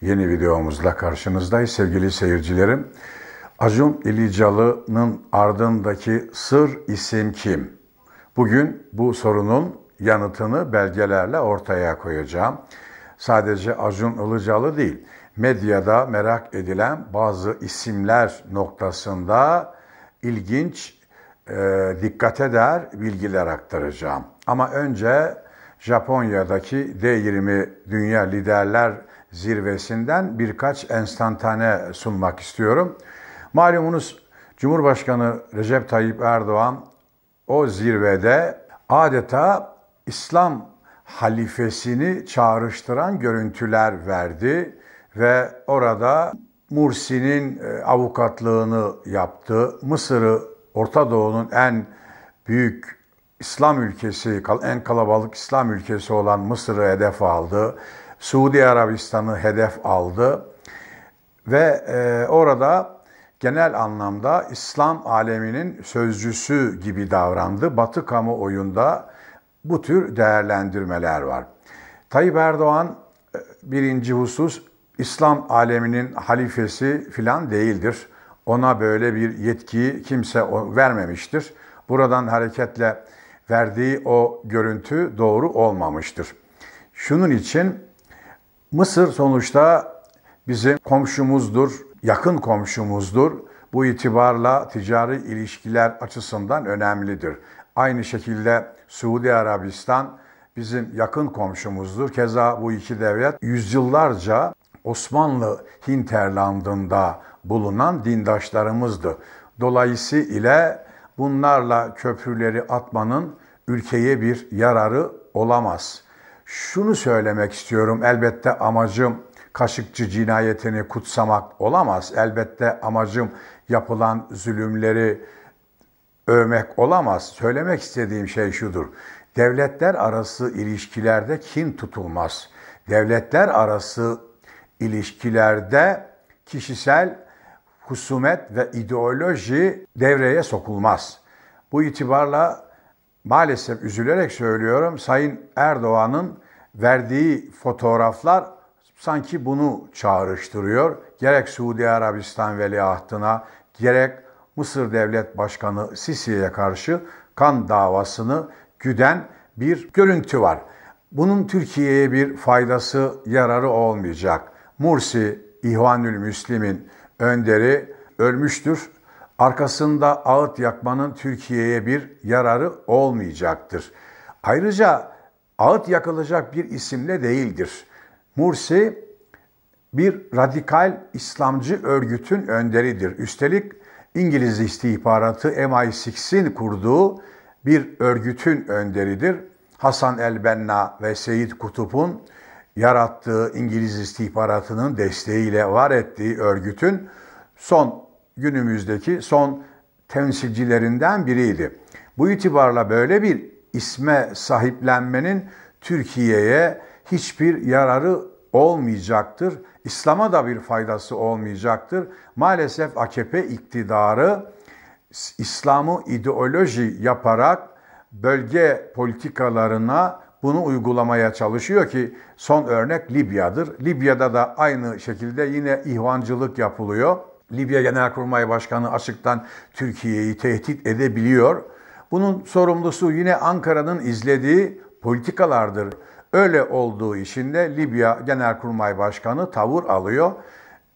Yeni videomuzla karşınızdayız sevgili seyircilerim. Acun İlicalı'nın ardındaki sır isim kim? Bugün bu sorunun yanıtını belgelerle ortaya koyacağım. Sadece Acun Ilıcalı değil, medyada merak edilen bazı isimler noktasında ilginç, e, dikkat eder bilgiler aktaracağım. Ama önce Japonya'daki D20 Dünya Liderler Zirvesi'nden birkaç enstantane sunmak istiyorum. Malumunuz Cumhurbaşkanı Recep Tayyip Erdoğan o zirvede adeta İslam halifesini çağrıştıran görüntüler verdi ve orada Mursi'nin e, avukatlığını yaptı. Mısır'ı Orta Doğu'nun en büyük İslam ülkesi, en kalabalık İslam ülkesi olan Mısır'ı hedef aldı. Suudi Arabistan'ı hedef aldı. Ve e, orada genel anlamda İslam aleminin sözcüsü gibi davrandı. Batı kamuoyunda bu tür değerlendirmeler var. Tayyip Erdoğan e, birinci husus İslam aleminin halifesi filan değildir. Ona böyle bir yetkiyi kimse vermemiştir. Buradan hareketle verdiği o görüntü doğru olmamıştır. Şunun için Mısır sonuçta bizim komşumuzdur, yakın komşumuzdur. Bu itibarla ticari ilişkiler açısından önemlidir. Aynı şekilde Suudi Arabistan bizim yakın komşumuzdur. Keza bu iki devlet yüzyıllarca Osmanlı hinterlandında bulunan dindaşlarımızdı. Dolayısıyla bunlarla köprüleri atmanın ülkeye bir yararı olamaz. Şunu söylemek istiyorum. Elbette amacım Kaşıkçı cinayetini kutsamak olamaz. Elbette amacım yapılan zulümleri övmek olamaz. Söylemek istediğim şey şudur. Devletler arası ilişkilerde kin tutulmaz. Devletler arası ilişkilerde kişisel husumet ve ideoloji devreye sokulmaz. Bu itibarla maalesef üzülerek söylüyorum Sayın Erdoğan'ın verdiği fotoğraflar sanki bunu çağrıştırıyor. Gerek Suudi Arabistan veliahtına gerek Mısır Devlet Başkanı Sisi'ye karşı kan davasını güden bir görüntü var. Bunun Türkiye'ye bir faydası, yararı olmayacak. Mursi, İhvanül Müslim'in önderi ölmüştür. Arkasında ağıt yakmanın Türkiye'ye bir yararı olmayacaktır. Ayrıca ağıt yakılacak bir isimle değildir. Mursi bir radikal İslamcı örgütün önderidir. Üstelik İngiliz istihbaratı MI6'in kurduğu bir örgütün önderidir. Hasan el-Benna ve Seyit Kutup'un yarattığı İngiliz istihbaratının desteğiyle var ettiği örgütün son günümüzdeki son temsilcilerinden biriydi. Bu itibarla böyle bir isme sahiplenmenin Türkiye'ye hiçbir yararı olmayacaktır. İslam'a da bir faydası olmayacaktır. Maalesef AKP iktidarı İslam'ı ideoloji yaparak bölge politikalarına bunu uygulamaya çalışıyor ki son örnek Libya'dır. Libya'da da aynı şekilde yine ihvancılık yapılıyor. Libya Genelkurmay Başkanı açıktan Türkiye'yi tehdit edebiliyor. Bunun sorumlusu yine Ankara'nın izlediği politikalardır. Öyle olduğu için de Libya Genelkurmay Başkanı tavır alıyor.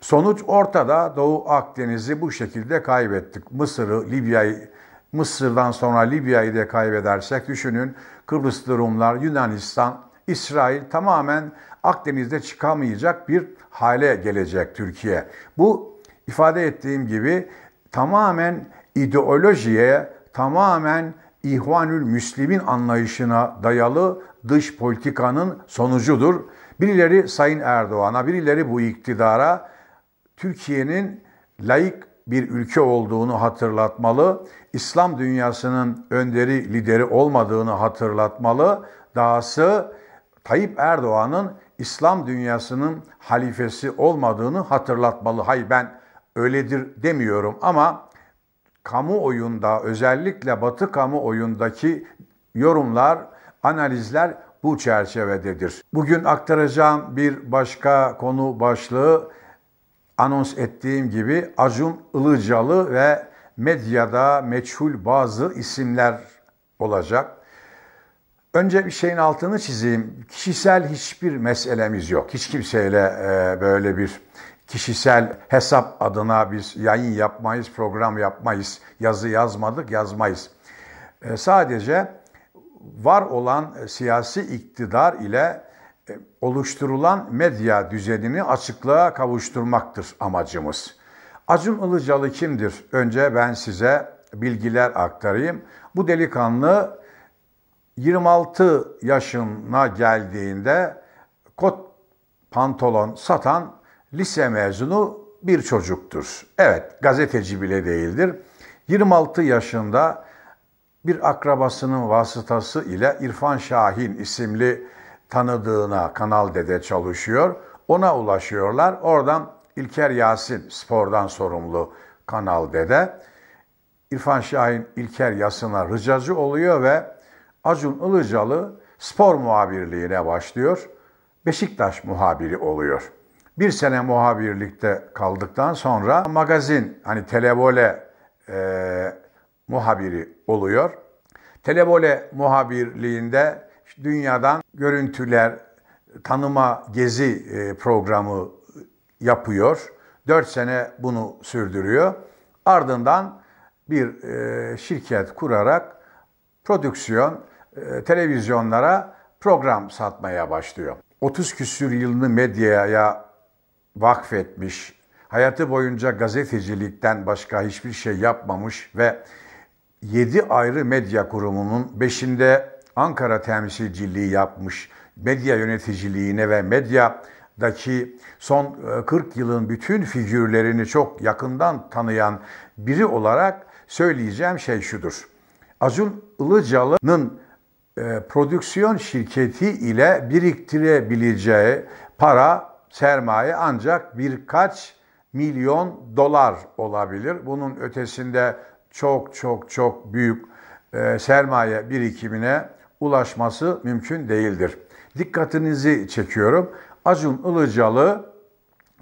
Sonuç ortada. Doğu Akdeniz'i bu şekilde kaybettik. Mısır'ı, Libya'yı, Mısır'dan sonra Libya'yı da kaybedersek düşünün Kıbrıslı Rumlar, Yunanistan, İsrail tamamen Akdeniz'de çıkamayacak bir hale gelecek Türkiye. Bu ifade ettiğim gibi tamamen ideolojiye, tamamen İhvanül Müslim'in anlayışına dayalı dış politikanın sonucudur. Birileri Sayın Erdoğan'a, birileri bu iktidara Türkiye'nin layık bir ülke olduğunu hatırlatmalı, İslam dünyasının önderi, lideri olmadığını hatırlatmalı, dahası Tayyip Erdoğan'ın İslam dünyasının halifesi olmadığını hatırlatmalı. Hay ben öyledir demiyorum ama kamuoyunda özellikle Batı kamuoyundaki yorumlar, analizler bu çerçevededir. Bugün aktaracağım bir başka konu başlığı anons ettiğim gibi Acun Ilıcalı ve medyada meçhul bazı isimler olacak. Önce bir şeyin altını çizeyim. Kişisel hiçbir meselemiz yok. Hiç kimseyle e, böyle bir kişisel hesap adına biz yayın yapmayız, program yapmayız, yazı yazmadık, yazmayız. E, sadece var olan siyasi iktidar ile e, oluşturulan medya düzenini açıklığa kavuşturmaktır amacımız. Acun Ilıcalı kimdir? Önce ben size bilgiler aktarayım. Bu delikanlı 26 yaşına geldiğinde kot pantolon satan lise mezunu bir çocuktur. Evet, gazeteci bile değildir. 26 yaşında bir akrabasının vasıtası ile İrfan Şahin isimli tanıdığına Kanal D'de çalışıyor. Ona ulaşıyorlar. Oradan İlker Yasin spordan sorumlu Kanal D'de. İrfan Şahin İlker Yasin'a rıcacı oluyor ve Acun Ilıcalı spor muhabirliğine başlıyor. Beşiktaş muhabiri oluyor. Bir sene muhabirlikte kaldıktan sonra magazin hani televole e, muhabiri oluyor. Televole muhabirliğinde dünyadan görüntüler, tanıma gezi e, programı yapıyor. Dört sene bunu sürdürüyor. Ardından bir e, şirket kurarak prodüksiyon, e, televizyonlara program satmaya başlıyor. 30 küsür yılını medyaya vakfetmiş, hayatı boyunca gazetecilikten başka hiçbir şey yapmamış ve 7 ayrı medya kurumunun 5'inde Ankara temsilciliği yapmış, medya yöneticiliğine ve medyadaki son 40 e, yılın bütün figürlerini çok yakından tanıyan biri olarak söyleyeceğim şey şudur. Acun Ilıcalı'nın e, prodüksiyon şirketi ile biriktirebileceği para, sermaye ancak birkaç milyon dolar olabilir. Bunun ötesinde çok çok çok büyük e, sermaye birikimine ulaşması mümkün değildir. Dikkatinizi çekiyorum. Acun Ilıcalı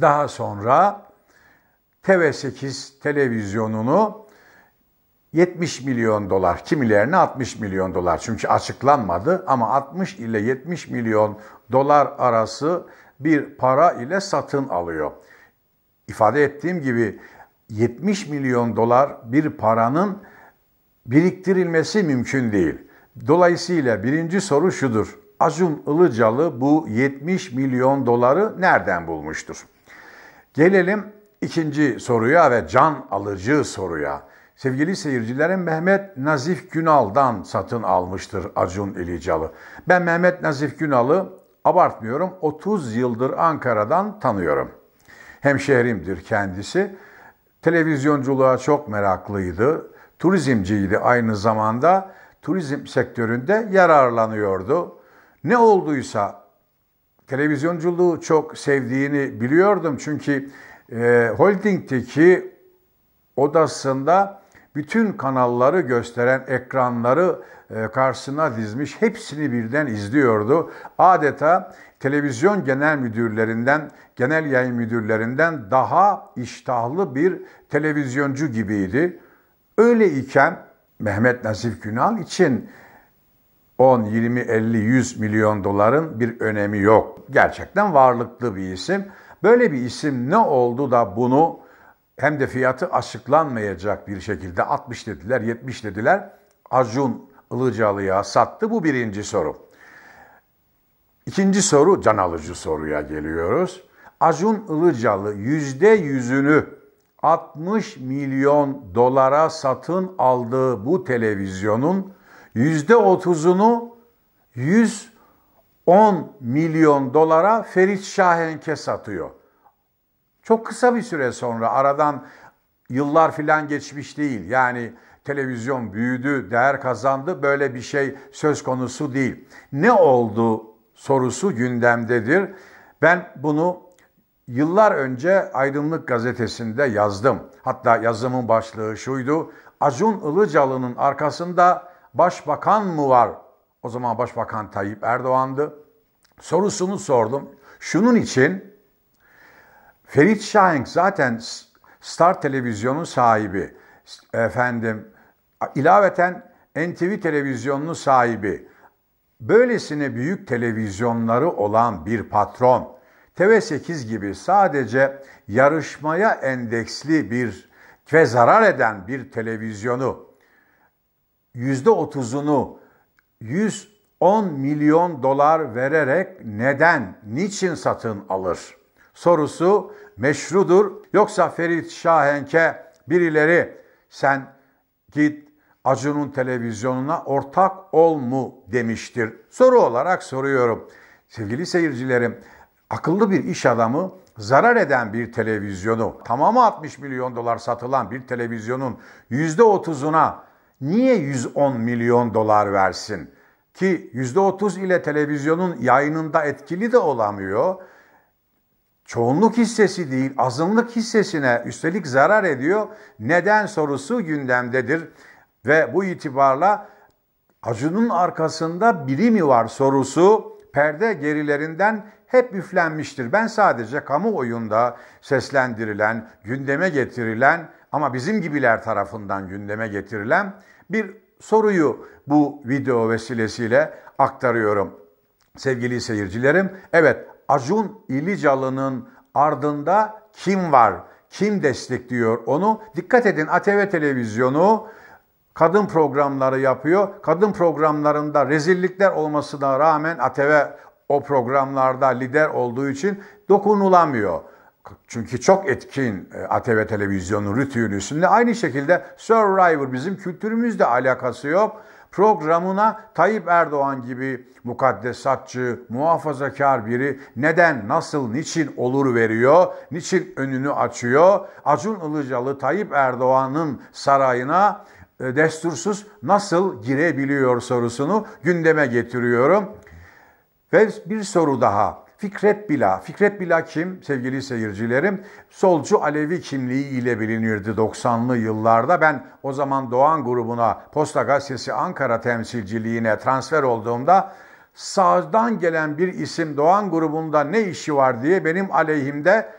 daha sonra TV8 televizyonunu 70 milyon dolar, kimilerine 60 milyon dolar çünkü açıklanmadı ama 60 ile 70 milyon dolar arası bir para ile satın alıyor. İfade ettiğim gibi 70 milyon dolar bir paranın biriktirilmesi mümkün değil. Dolayısıyla birinci soru şudur. Acun Ilıcalı bu 70 milyon doları nereden bulmuştur? Gelelim ikinci soruya ve can alıcı soruya. Sevgili seyircilerim Mehmet Nazif Günal'dan satın almıştır Acun Ilıcalı. Ben Mehmet Nazif Günal'ı abartmıyorum 30 yıldır Ankara'dan tanıyorum. Hemşehrimdir kendisi. Televizyonculuğa çok meraklıydı. Turizmciydi aynı zamanda. Turizm sektöründe yararlanıyordu. Ne olduysa televizyonculuğu çok sevdiğini biliyordum. Çünkü e, holdingdeki odasında bütün kanalları gösteren ekranları e, karşısına dizmiş, hepsini birden izliyordu. Adeta televizyon genel müdürlerinden, genel yayın müdürlerinden daha iştahlı bir televizyoncu gibiydi. Öyle iken Mehmet Nasif Günal için 10, 20, 50, 100 milyon doların bir önemi yok. Gerçekten varlıklı bir isim. Böyle bir isim ne oldu da bunu hem de fiyatı açıklanmayacak bir şekilde 60 dediler, 70 dediler. Acun Ilıcalı'ya sattı. Bu birinci soru. İkinci soru can alıcı soruya geliyoruz. Acun Ilıcalı yüzde yüzünü 60 milyon dolara satın aldığı bu televizyonun yüzde otuzunu 110 milyon dolara Ferit Şahenk'e satıyor. Çok kısa bir süre sonra aradan yıllar filan geçmiş değil. Yani televizyon büyüdü, değer kazandı. Böyle bir şey söz konusu değil. Ne oldu sorusu gündemdedir. Ben bunu yıllar önce Aydınlık Gazetesi'nde yazdım. Hatta yazımın başlığı şuydu. Acun Ilıcalı'nın arkasında başbakan mı var O zaman Başbakan Tayyip Erdoğan'dı. Sorusunu sordum. Şunun için Ferit Şahenk zaten Star Televizyon'un sahibi. Efendim ilaveten NTV televizyonunun sahibi. Böylesine büyük televizyonları olan bir patron TV8 gibi sadece yarışmaya endeksli bir ve zarar eden bir televizyonu %30'unu 110 milyon dolar vererek neden, niçin satın alır? Sorusu meşrudur. Yoksa Ferit Şahenk'e birileri sen git Acun'un televizyonuna ortak ol mu demiştir. Soru olarak soruyorum. Sevgili seyircilerim, akıllı bir iş adamı zarar eden bir televizyonu, tamamı 60 milyon dolar satılan bir televizyonun %30'una niye 110 milyon dolar versin? Ki %30 ile televizyonun yayınında etkili de olamıyor. Çoğunluk hissesi değil, azınlık hissesine üstelik zarar ediyor. Neden sorusu gündemdedir. Ve bu itibarla Acun'un arkasında biri mi var sorusu perde gerilerinden hep üflenmiştir. Ben sadece kamuoyunda seslendirilen, gündeme getirilen ama bizim gibiler tarafından gündeme getirilen bir soruyu bu video vesilesiyle aktarıyorum. Sevgili seyircilerim, evet Acun İlicalı'nın ardında kim var? Kim destekliyor onu? Dikkat edin ATV televizyonu kadın programları yapıyor. Kadın programlarında rezillikler olmasına rağmen ATV o programlarda lider olduğu için dokunulamıyor. Çünkü çok etkin e, ATV televizyonu rütüğün üstünde. Aynı şekilde Survivor bizim kültürümüzle alakası yok. Programına Tayyip Erdoğan gibi mukaddesatçı, muhafazakar biri neden, nasıl, niçin olur veriyor, niçin önünü açıyor. Acun Ilıcalı Tayyip Erdoğan'ın sarayına e, destursuz nasıl girebiliyor sorusunu gündeme getiriyorum. Ve bir soru daha. Fikret Bila. Fikret Bila kim sevgili seyircilerim? Solcu Alevi kimliği ile bilinirdi 90'lı yıllarda. Ben o zaman Doğan grubuna Posta Gazetesi Ankara temsilciliğine transfer olduğumda sağdan gelen bir isim Doğan grubunda ne işi var diye benim aleyhimde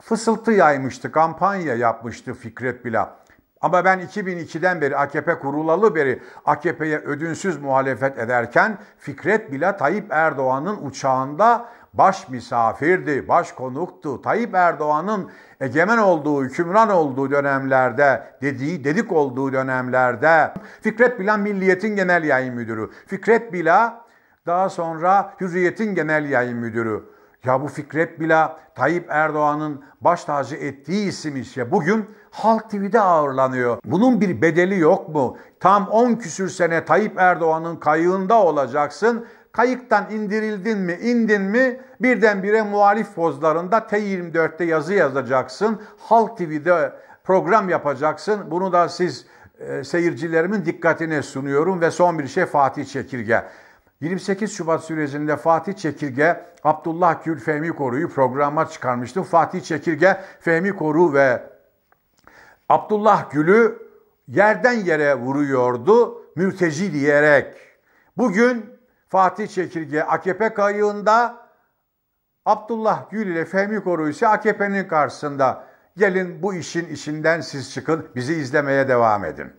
fısıltı yaymıştı, kampanya yapmıştı Fikret Bila. Ama ben 2002'den beri AKP kurulalı beri AKP'ye ödünsüz muhalefet ederken Fikret bile Tayyip Erdoğan'ın uçağında baş misafirdi, baş konuktu. Tayyip Erdoğan'ın egemen olduğu, hükümran olduğu dönemlerde, dediği dedik olduğu dönemlerde Fikret Bila Milliyet'in genel yayın müdürü. Fikret Bila daha sonra Hürriyet'in genel yayın müdürü. Ya bu Fikret Bila Tayyip Erdoğan'ın baş tacı ettiği isim işte bugün Halk TV'de ağırlanıyor. Bunun bir bedeli yok mu? Tam 10 küsür sene Tayyip Erdoğan'ın kayığında olacaksın. Kayıktan indirildin mi, indin mi birdenbire muhalif pozlarında T24'te yazı yazacaksın. Halk TV'de program yapacaksın. Bunu da siz e, seyircilerimin dikkatine sunuyorum ve son bir şey Fatih Çekirge. 28 Şubat sürecinde Fatih Çekirge, Abdullah Gül Fehmi Koru'yu programa çıkarmıştı. Fatih Çekirge, Fehmi Koru ve Abdullah Gül'ü yerden yere vuruyordu mürteci diyerek. Bugün Fatih Çekirge AKP kayığında Abdullah Gül ile Fehmi Koru ise AKP'nin karşısında. Gelin bu işin içinden siz çıkın, bizi izlemeye devam edin.